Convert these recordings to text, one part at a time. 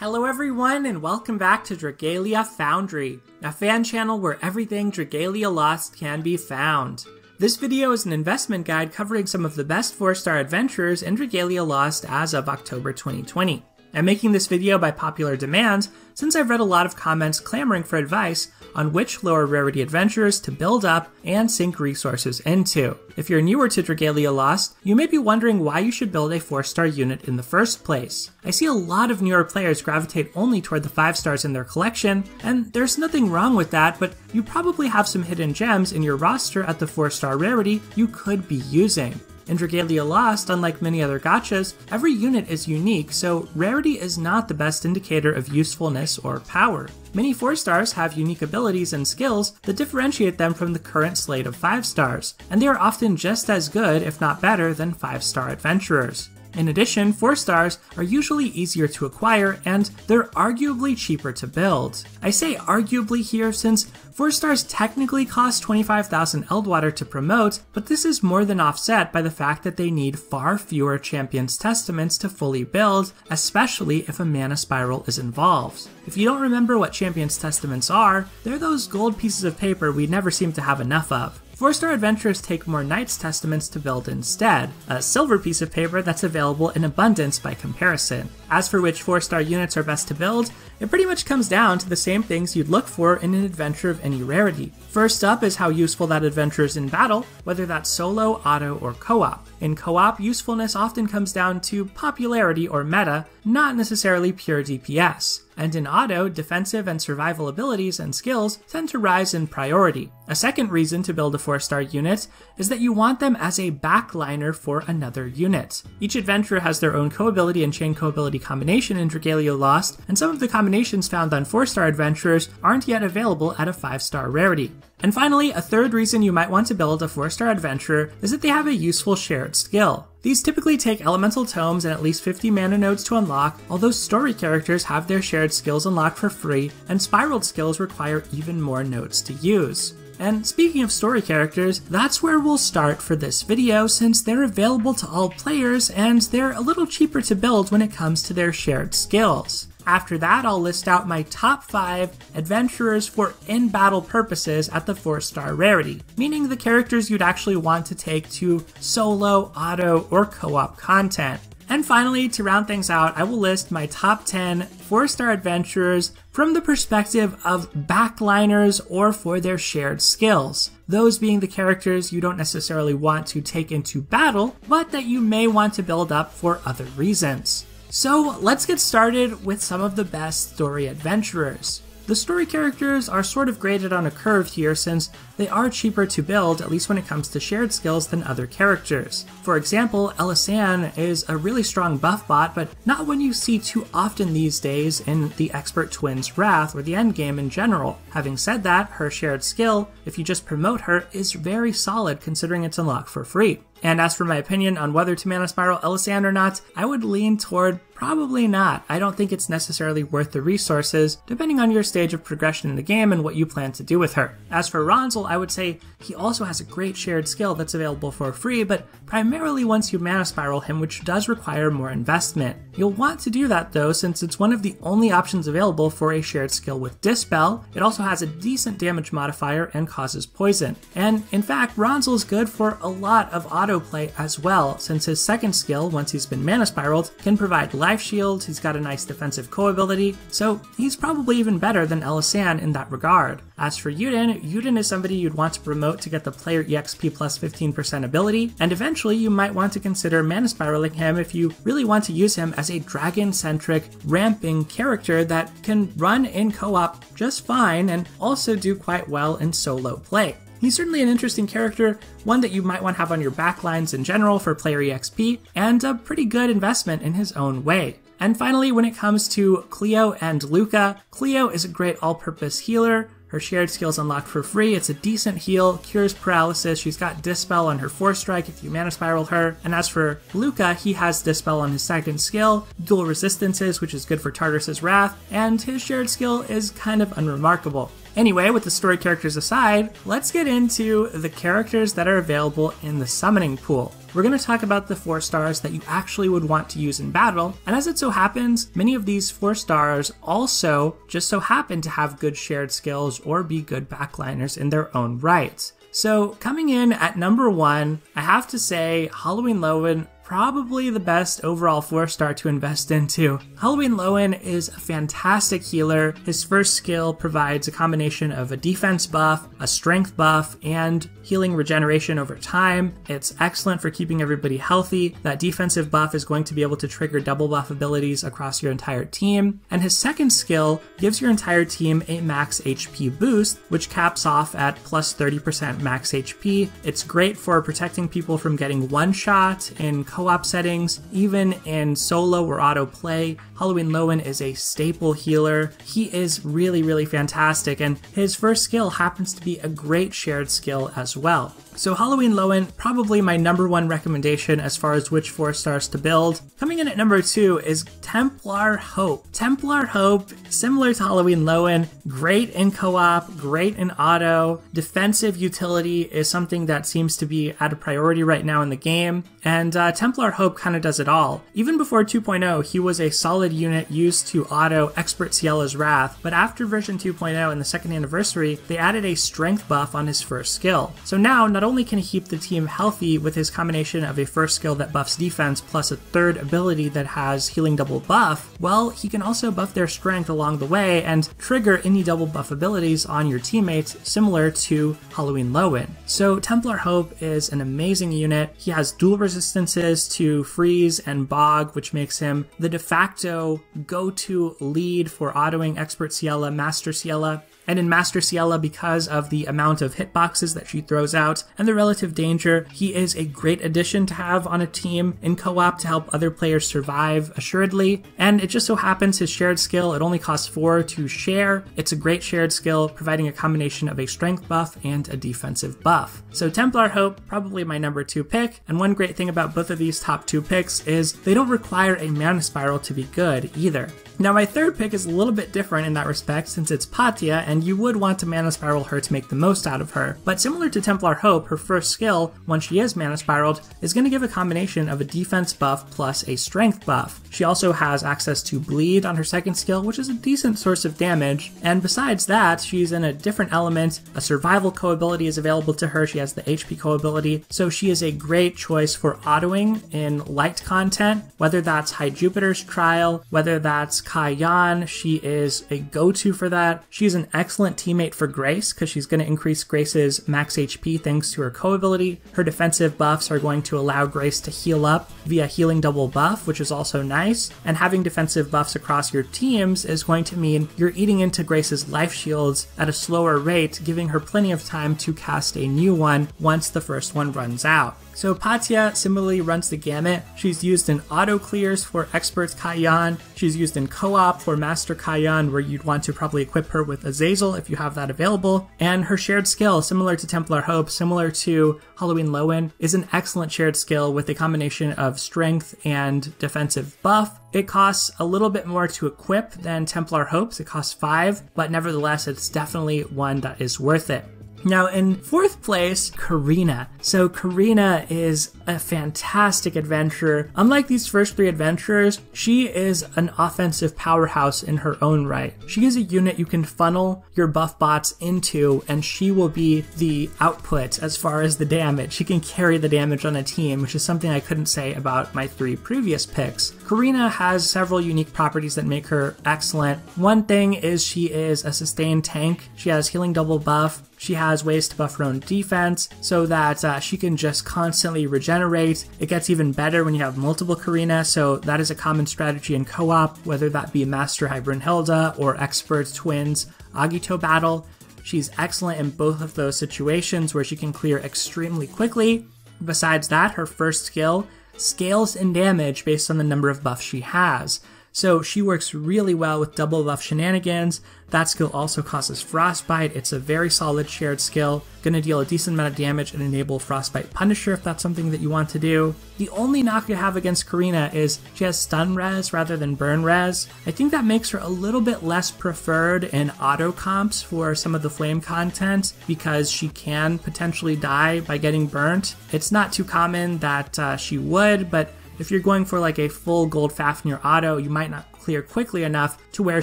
Hello everyone and welcome back to Dragalia Foundry, a fan channel where everything Dragalia Lost can be found. This video is an investment guide covering some of the best 4-star adventurers in Dragalia Lost as of October 2020. I'm making this video by popular demand since I've read a lot of comments clamoring for advice on which lower rarity adventures to build up and sink resources into. If you're newer to Dragalia Lost, you may be wondering why you should build a 4-star unit in the first place. I see a lot of newer players gravitate only toward the 5 stars in their collection, and there's nothing wrong with that, but you probably have some hidden gems in your roster at the 4 star rarity you could be using. In Dragalia Lost, unlike many other gachas, every unit is unique, so rarity is not the best indicator of usefulness or power. Many 4 stars have unique abilities and skills that differentiate them from the current slate of 5 stars, and they are often just as good, if not better, than 5 star adventurers. In addition, 4 stars are usually easier to acquire and they're arguably cheaper to build. I say arguably here since 4 stars technically cost 25,000 Eldwater to promote, but this is more than offset by the fact that they need far fewer Champion's Testaments to fully build, especially if a mana spiral is involved. If you don't remember what Champion's Testaments are, they're those gold pieces of paper we never seem to have enough of. 4-star adventurers take more Knight's Testaments to build instead, a silver piece of paper that's available in abundance by comparison. As for which 4-star units are best to build, it pretty much comes down to the same things you'd look for in an adventure of any rarity. First up is how useful that adventure is in battle, whether that's solo, auto, or co-op. In co-op, usefulness often comes down to popularity or meta, not necessarily pure DPS and in auto, defensive and survival abilities and skills tend to rise in priority. A second reason to build a 4-star unit is that you want them as a backliner for another unit. Each adventurer has their own co-ability and chain co-ability combination in Dragalia Lost, and some of the combinations found on 4-star adventurers aren't yet available at a 5-star rarity. And finally, a third reason you might want to build a 4-star adventurer is that they have a useful shared skill. These typically take elemental tomes and at least 50 mana nodes to unlock, although story characters have their shared skills unlocked for free, and spiraled skills require even more nodes to use. And speaking of story characters, that's where we'll start for this video since they're available to all players and they're a little cheaper to build when it comes to their shared skills. After that, I'll list out my top 5 adventurers for in battle purposes at the 4 star rarity, meaning the characters you'd actually want to take to solo, auto, or co op content. And finally, to round things out, I will list my top 10 4 star adventurers from the perspective of backliners or for their shared skills. Those being the characters you don't necessarily want to take into battle, but that you may want to build up for other reasons. So let's get started with some of the best story adventurers. The story characters are sort of graded on a curve here since they are cheaper to build, at least when it comes to shared skills, than other characters. For example, Elisanne is a really strong buff bot, but not one you see too often these days in the Expert Twins Wrath or the endgame in general. Having said that, her shared skill, if you just promote her, is very solid considering it's unlocked for free. And as for my opinion on whether to mana spiral Elisanne or not, I would lean toward probably not. I don't think it's necessarily worth the resources, depending on your stage of progression in the game and what you plan to do with her. As for Ranzal, I would say he also has a great shared skill that's available for free, but primarily once you mana spiral him, which does require more investment. You'll want to do that though, since it's one of the only options available for a shared skill with Dispel. It also has a decent damage modifier and causes poison. And in fact, Ranzal is good for a lot of auto autoplay as well, since his second skill, once he's been mana spiraled, can provide life shields, he's got a nice defensive co-ability, so he's probably even better than Elisanne in that regard. As for Euden, Euden is somebody you'd want to promote to get the player EXP plus 15% ability, and eventually you might want to consider mana spiraling him if you really want to use him as a dragon-centric ramping character that can run in co-op just fine and also do quite well in solo play. He's certainly an interesting character, one that you might want to have on your backlines in general for player EXP, and a pretty good investment in his own way. And finally, when it comes to Cleo and Luca, Cleo is a great all-purpose healer, her shared skills unlocked for free. It's a decent heal, cures paralysis. She's got Dispel on her 4 strike if you mana spiral her. And as for Luca, he has Dispel on his second skill, dual resistances, which is good for Tartarus' Wrath, and his shared skill is kind of unremarkable. Anyway, with the story characters aside, let's get into the characters that are available in the summoning pool. We're going to talk about the 4 stars that you actually would want to use in battle, and as it so happens, many of these 4 stars also just so happen to have good shared skills or be good backliners in their own right. So, coming in at number 1, I have to say Halloween Lowen probably the best overall 4 star to invest into. Halloween Lowen is a fantastic healer. His first skill provides a combination of a defense buff, a strength buff, and healing regeneration over time. It's excellent for keeping everybody healthy. That defensive buff is going to be able to trigger double buff abilities across your entire team. And his second skill gives your entire team a max HP boost, which caps off at plus 30% max HP. It's great for protecting people from getting one shot in co-op settings, even in solo or auto play. Halloween Lowen is a staple healer. He is really, really fantastic, and his first skill happens to be a great shared skill as well. So Halloween Lowen, probably my number one recommendation as far as which four stars to build. Coming in at number two is Templar Hope. Templar Hope, similar to Halloween Lowen, great in co-op, great in auto. Defensive utility is something that seems to be at a priority right now in the game, and uh, Templar Hope kind of does it all. Even before 2.0, he was a solid unit used to auto Expert Ciella's Wrath, but after version 2.0 and the second anniversary, they added a strength buff on his first skill. So now, not only can he keep the team healthy with his combination of a first skill that buffs defense plus a third ability that has healing double buff, well, he can also buff their strength along the way and trigger any double buff abilities on your teammates, similar to Halloween Lowen. So Templar Hope is an amazing unit. He has dual resistances to freeze and bog, which makes him the de facto go-to lead for autoing Expert Ciella, Master Ciella, and in Master Ciella, because of the amount of hitboxes that she throws out and the relative danger, he is a great addition to have on a team in co-op to help other players survive assuredly. And it just so happens his shared skill, it only costs 4 to share. It's a great shared skill, providing a combination of a strength buff and a defensive buff. So Templar Hope, probably my number 2 pick, and one great thing about both of these top 2 picks is they don't require a mana spiral to be good either. Now my third pick is a little bit different in that respect since it's Patia and you would want to Mana Spiral her to make the most out of her. But similar to Templar Hope, her first skill, once she is Mana Spiraled, is going to give a combination of a defense buff plus a strength buff. She also has access to Bleed on her second skill, which is a decent source of damage, and besides that, she's in a different element. A survival co-ability is available to her, she has the HP co-ability, so she is a great choice for autoing in light content, whether that's High Jupiter's Trial, whether that's Kai Yan, she is a go-to for that. She's an excellent teammate for Grace because she's going to increase Grace's max HP thanks to her co-ability. Her defensive buffs are going to allow Grace to heal up via healing double buff, which is also nice. And having defensive buffs across your teams is going to mean you're eating into Grace's life shields at a slower rate, giving her plenty of time to cast a new one once the first one runs out. So Patia similarly runs the gamut. She's used in auto clears for Expert Kai Yan. She's used in co-op for Master Kai Yan, where you'd want to probably equip her with Azazel if you have that available. And her shared skill, similar to Templar Hope, similar to Halloween Lowen, is an excellent shared skill with a combination of strength and defensive buff. It costs a little bit more to equip than Templar Hopes. It costs five, but nevertheless, it's definitely one that is worth it. Now, in fourth place, Karina. So, Karina is a fantastic adventurer. Unlike these first three adventurers, she is an offensive powerhouse in her own right. She is a unit you can funnel your buff bots into, and she will be the output as far as the damage. She can carry the damage on a team, which is something I couldn't say about my three previous picks. Karina has several unique properties that make her excellent. One thing is she is a sustained tank. She has healing double buff, she has ways to buff her own defense so that uh, she can just constantly regenerate. It gets even better when you have multiple Karina, so that is a common strategy in co op, whether that be Master Hilda or Expert Twins Agito battle. She's excellent in both of those situations where she can clear extremely quickly. Besides that, her first skill scales in damage based on the number of buffs she has. So she works really well with double buff shenanigans. That skill also causes Frostbite. It's a very solid shared skill. Gonna deal a decent amount of damage and enable Frostbite Punisher if that's something that you want to do. The only knock you have against Karina is she has stun res rather than burn res. I think that makes her a little bit less preferred in auto comps for some of the flame content because she can potentially die by getting burnt. It's not too common that uh, she would, but if you're going for like a full gold Fafnir auto, you might not clear quickly enough to where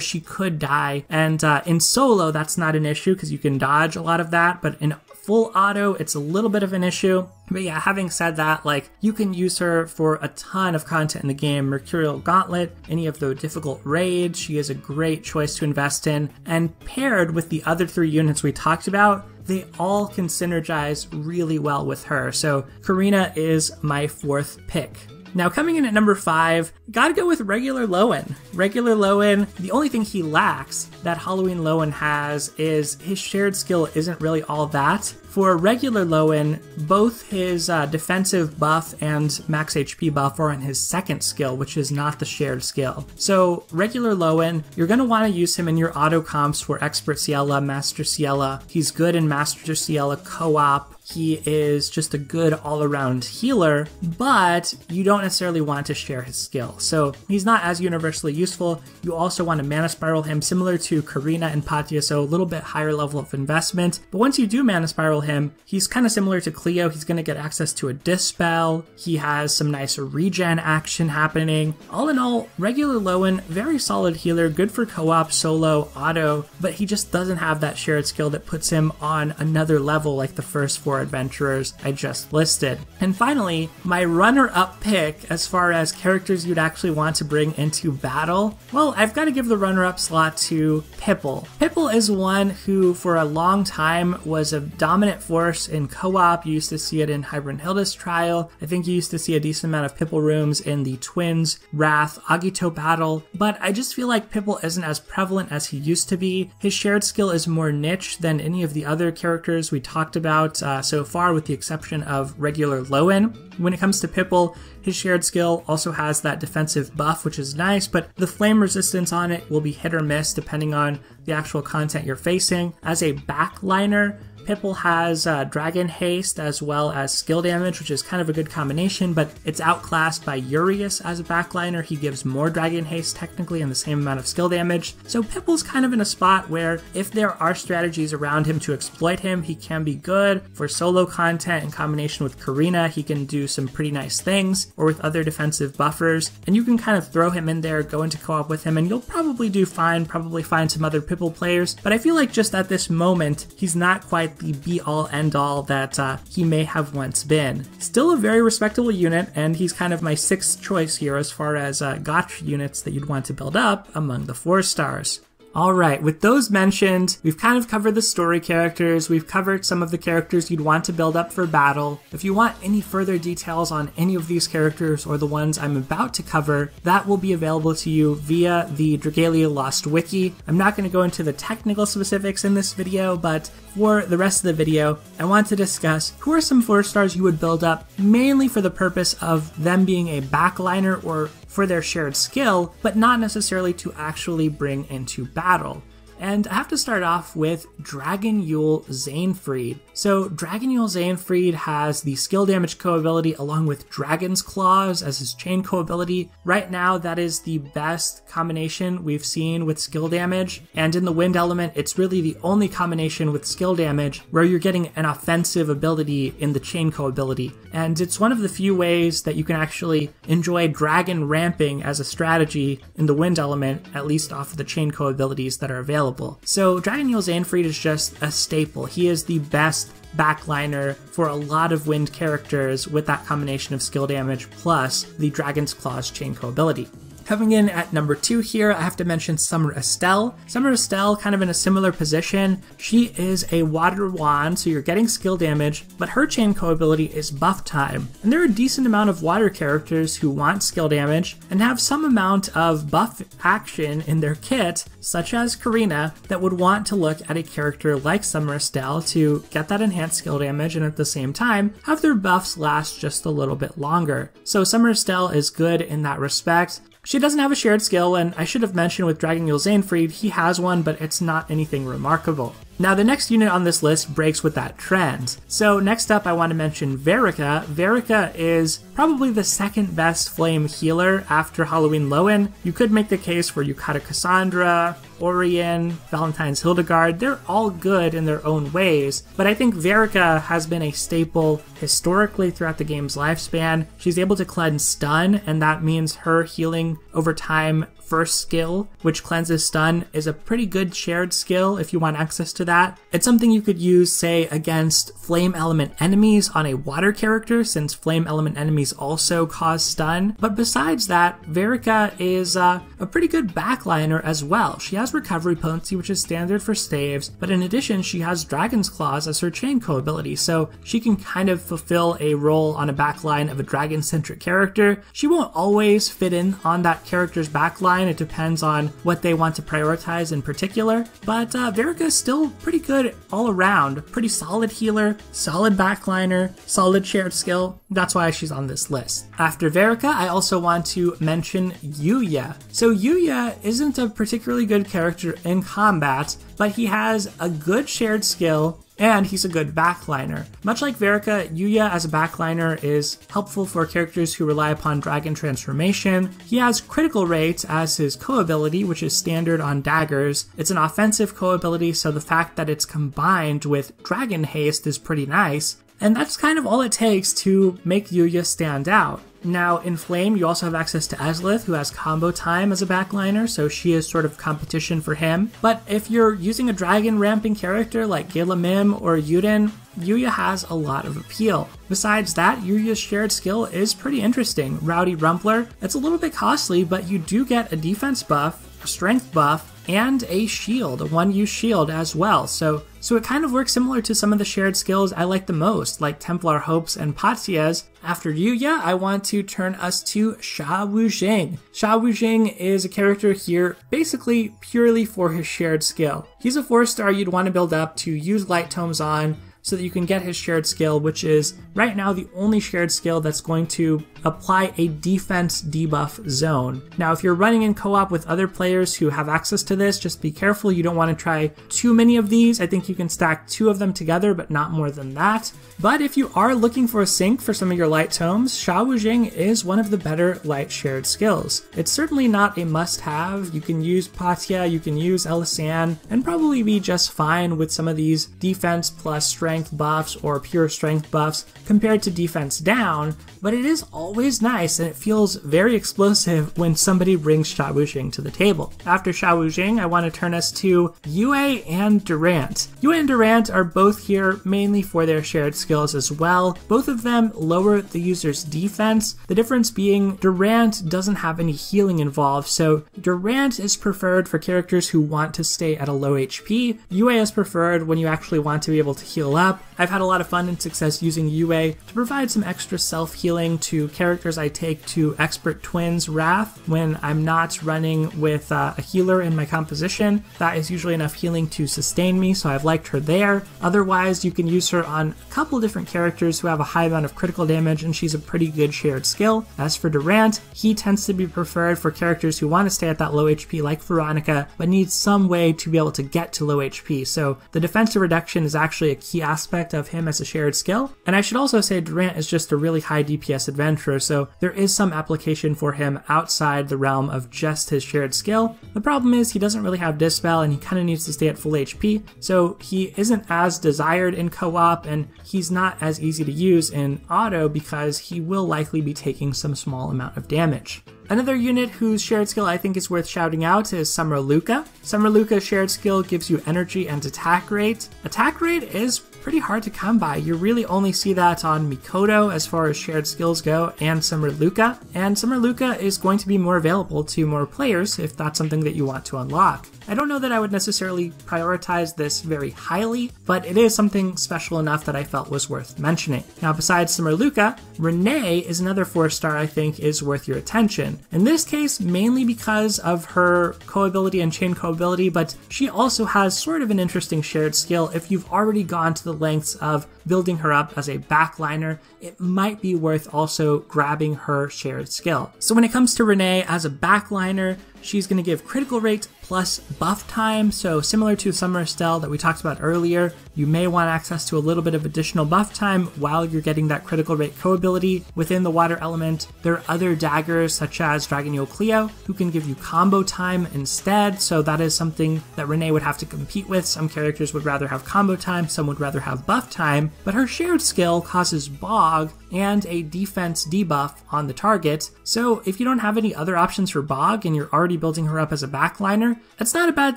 she could die. And uh, in solo, that's not an issue because you can dodge a lot of that, but in full auto, it's a little bit of an issue. But yeah, having said that, like you can use her for a ton of content in the game. Mercurial Gauntlet, any of the difficult raids, she is a great choice to invest in. And paired with the other three units we talked about, they all can synergize really well with her. So Karina is my fourth pick. Now, coming in at number five, gotta go with regular Lowen. Regular Lowen, the only thing he lacks that Halloween Lowen has is his shared skill isn't really all that. For regular Lowen, both his uh, defensive buff and max HP buff are on his second skill, which is not the shared skill. So, regular Lowen, you're want to use him in your auto comps for Expert Ciella, Master Ciella. He's good in Master Ciella co op. He is just a good all around healer, but you don't necessarily want to share his skill. So he's not as universally useful. You also want to mana spiral him, similar to Karina and Patia, so a little bit higher level of investment. But once you do mana spiral him, he's kind of similar to Cleo. He's going to get access to a Dispel. He has some nice regen action happening. All in all, regular Lowen, very solid healer, good for co op, solo, auto, but he just doesn't have that shared skill that puts him on another level like the first four adventurers I just listed. And finally, my runner up pick as far as characters you'd actually want to bring into battle, well, I've got to give the runner up slot to Pipple. Pipple is one who, for a long time, was a dominant force in co op. You used to see it in High Brunhilda's trial. I think you used to see a decent amount of Pipple rooms in the Twins, Wrath, Agito battle, but I just feel like Pipple isn't as prevalent as he used to be. His shared skill is more niche than any of the other characters we talked about, uh, so far, with the exception of regular Lowen. When it comes to Pipple, his shared skill also has that defensive buff, which is nice, but the flame resistance on it will be hit or miss depending on the actual content you're facing. As a backliner, Pipple has uh, Dragon Haste as well as skill damage, which is kind of a good combination, but it's outclassed by Urius as a backliner. He gives more Dragon Haste technically and the same amount of skill damage. So Pipple's kind of in a spot where if there are strategies around him to exploit him, he can be good. For solo content in combination with Karina, he can do some pretty nice things, or with other defensive buffers. And you can kind of throw him in there, go into co op with him, and you'll probably do fine, probably find some other Pipple players. But I feel like just at this moment, he's not quite the be all end all that uh, he may have once been. Still a very respectable unit, and he's kind of my sixth choice here as far as uh, gotcha units that you'd want to build up among the four stars. Alright, with those mentioned, we've kind of covered the story characters, we've covered some of the characters you'd want to build up for battle. If you want any further details on any of these characters or the ones I'm about to cover, that will be available to you via the Dragalia Lost Wiki. I'm not going to go into the technical specifics in this video, but for the rest of the video, I want to discuss who are some 4 stars you would build up mainly for the purpose of them being a backliner or for their shared skill, but not necessarily to actually bring into battle. And I have to start off with Dragon Yule Zainfried. So Dragonyule Xainfried has the skill damage co ability along with Dragon's Claws as his chain co ability. Right now, that is the best combination we've seen with skill damage. And in the Wind element, it's really the only combination with skill damage where you're getting an offensive ability in the chain co ability. And it's one of the few ways that you can actually enjoy Dragon ramping as a strategy in the Wind element, at least off of the chain co abilities that are available available. So Dragonyule Xainfried is just a staple. He is the best backliner for a lot of wind characters with that combination of skill damage plus the Dragon's Claws chain co ability. Coming in at number two here, I have to mention Summer Estelle. Summer Estelle, kind of in a similar position. She is a water wand, so you're getting skill damage, but her chain co ability is buff time. And there are a decent amount of water characters who want skill damage and have some amount of buff action in their kit, such as Karina, that would want to look at a character like Summer Estelle to get that enhanced skill damage and at the same time have their buffs last just a little bit longer. So Summer Estelle is good in that respect. She doesn't have a shared skill, and I should have mentioned with Dragon Xainfried, he has one, but it's not anything remarkable. Now, the next unit on this list breaks with that trend. So, next up, I want to mention Verica. Verica is probably the second best flame healer after Halloween Lowen. You could make the case for Yukata Cassandra, Orion, Valentine's Hildegard, they're all good in their own ways, but I think Verica has been a staple historically throughout the game's lifespan. She's able to cleanse stun, and that means her healing over time first skill, which cleanses stun, is a pretty good shared skill if you want access to that. It's something you could use, say, against flame element enemies on a water character, since flame element enemies also cause stun. But besides that, Verica is uh, a pretty good backliner as well. She has recovery potency, which is standard for staves, but in addition, she has Dragon's Claws as her chain co ability, so she can kind of fulfill a role on a backline of a dragon centric character. She won't always fit in on that character's backline it depends on what they want to prioritize in particular. But uh, Verica is still pretty good all around. Pretty solid healer, solid backliner, solid shared skill. That's why she's on this list. After Verica, I also want to mention Yuya. So Yuya isn't a particularly good character in combat, but he has a good shared skill and he's a good backliner. Much like Verica, Yuya as a backliner is helpful for characters who rely upon Dragon Transformation. He has critical rates as his co-ability, which is standard on daggers. It's an offensive co-ability, so the fact that it's combined with Dragon Haste is pretty nice. And that's kind of all it takes to make Yuya stand out. Now, in Flame, you also have access to Ezelith, who has combo time as a backliner, so she is sort of competition for him. But if you're using a dragon ramping character like Gala Mim or Euden, Yuya has a lot of appeal. Besides that, Yuya's shared skill is pretty interesting. Rowdy Rumpler, it's a little bit costly, but you do get a defense buff, a strength buff, and a shield, a one-use shield as well. So so it kind of works similar to some of the shared skills I like the most, like Templar Hopes and Patia's. After Yuya, I want to turn us to Sha Wujing. Sha Wujing is a character here basically purely for his shared skill. He's a 4 star you'd want to build up to use Light Tomes on, so that you can get his shared skill, which is right now the only shared skill that's going to apply a defense debuff zone. Now, if you're running in co-op with other players who have access to this, just be careful. You don't want to try too many of these. I think you can stack two of them together, but not more than that. But if you are looking for a sync for some of your light tomes, Sha Wujing is one of the better light shared skills. It's certainly not a must-have. You can use Patia, you can use Elisanne, and probably be just fine with some of these defense plus strength buffs or pure strength buffs compared to defense down, but it is always nice and it feels very explosive when somebody brings Sha Wujing to the table. After Sha Wujing, I want to turn us to Yue and Durant. Yue and Durant are both here mainly for their shared skills as well. Both of them lower the user's defense, the difference being Durant doesn't have any healing involved, so Durant is preferred for characters who want to stay at a low HP. Yue is preferred when you actually want to be able to heal up. I've had a lot of fun and success using Yue to provide some extra self healing to characters I take to Expert Twins Wrath when I'm not running with uh, a healer in my composition. That is usually enough healing to sustain me, so I've liked her there. Otherwise, you can use her on a couple different characters who have a high amount of critical damage, and she's a pretty good shared skill. As for Durant, he tends to be preferred for characters who want to stay at that low HP like Veronica, but need some way to be able to get to low HP. So the defensive reduction is actually a key aspect of him as a shared skill. And I should also say Durant is just a really high DPS adventurer, so there is some application for him outside the realm of just his shared skill. The problem is he doesn't really have Dispel and he kind of needs to stay at full HP, so he isn't as desired in co-op and he's not as easy to use in auto because he will likely be taking some small amount of damage. Another unit whose shared skill I think is worth shouting out is Summer Luca. Summer Luca's shared skill gives you energy and attack rate. Attack rate is pretty hard to come by. You really only see that on Mikoto as far as shared skills go and Summer Luca. And Summer Luca is going to be more available to more players if that's something that you want to unlock. I don't know that I would necessarily prioritize this very highly, but it is something special enough that I felt was worth mentioning. Now, besides Luca, Renee is another four star I think is worth your attention. In this case, mainly because of her co ability and chain co ability, but she also has sort of an interesting shared skill. If you've already gone to the lengths of building her up as a backliner, it might be worth also grabbing her shared skill. So when it comes to Renee as a backliner, she's going to give critical rate plus buff time. So similar to Summer Estelle that we talked about earlier, you may want access to a little bit of additional buff time while you're getting that critical rate co-ability within the water element. There are other daggers such as Dragonyule Cleo who can give you combo time instead. So that is something that Renee would have to compete with. Some characters would rather have combo time, some would rather have buff time, but her shared skill causes Bog and a defense debuff on the target. So if you don't have any other options for Bog and you're already building her up as a backliner, it's not a bad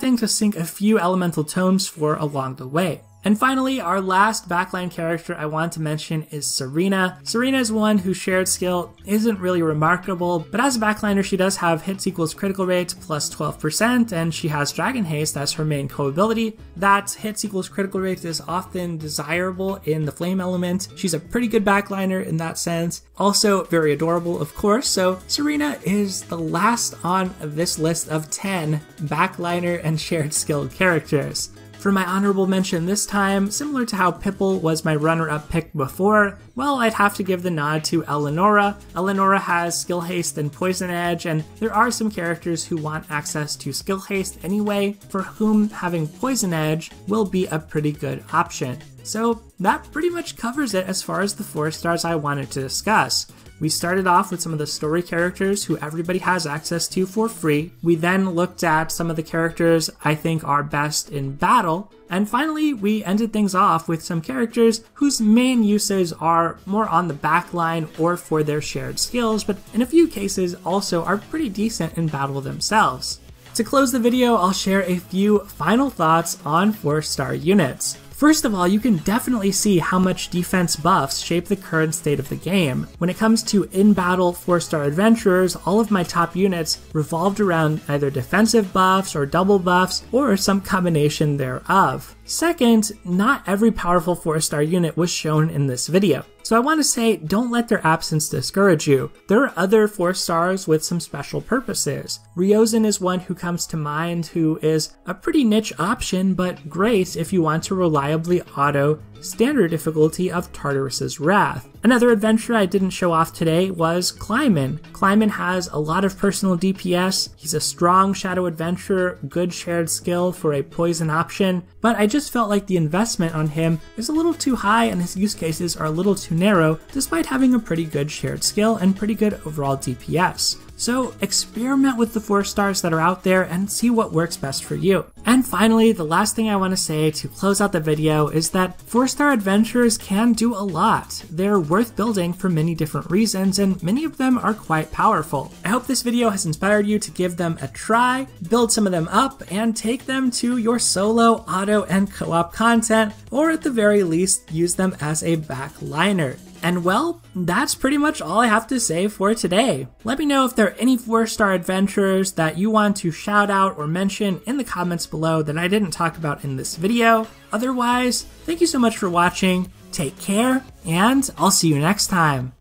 thing to sink a few elemental tomes for along the way. And finally, our last backline character I want to mention is Serena. Serena is one whose shared skill isn't really remarkable, but as a backliner, she does have hits equals critical rate plus 12%, and she has Dragon Haste as her main co-ability. That hits equals critical rate is often desirable in the flame element. She's a pretty good backliner in that sense. Also very adorable, of course, so Serena is the last on this list of 10 backliner and shared skill characters. For my honorable mention this time, similar to how Pipple was my runner-up pick before, well, I'd have to give the nod to Eleonora. Eleonora has Skill Haste and Poison Edge, and there are some characters who want access to Skill Haste anyway, for whom having Poison Edge will be a pretty good option. So that pretty much covers it as far as the 4 stars I wanted to discuss. We started off with some of the story characters who everybody has access to for free. We then looked at some of the characters I think are best in battle. And finally, we ended things off with some characters whose main uses are more on the backline or for their shared skills, but in a few cases also are pretty decent in battle themselves. To close the video, I'll share a few final thoughts on 4-star units. First of all, you can definitely see how much defense buffs shape the current state of the game. When it comes to in-battle 4-star adventurers, all of my top units revolved around either defensive buffs or double buffs, or some combination thereof. Second, not every powerful 4-star unit was shown in this video. So I want to say, don't let their absence discourage you. There are other 4 stars with some special purposes. Ryozen is one who comes to mind who is a pretty niche option, but great if you want to reliably auto standard difficulty of Tartarus's Wrath. Another adventure I didn't show off today was Kleimann. Kleimann has a lot of personal DPS, he's a strong shadow adventurer, good shared skill for a poison option, but I just felt like the investment on him is a little too high and his use cases are a little too narrow, despite having a pretty good shared skill and pretty good overall DPS. So experiment with the four stars that are out there and see what works best for you. And finally, the last thing I want to say to close out the video is that four star adventures can do a lot. They're worth building for many different reasons and many of them are quite powerful. I hope this video has inspired you to give them a try, build some of them up, and take them to your solo, auto, and co-op content, or at the very least, use them as a backliner. And well, that's pretty much all I have to say for today. Let me know if there are any 4-star adventurers that you want to shout out or mention in the comments below that I didn't talk about in this video. Otherwise, thank you so much for watching, take care, and I'll see you next time.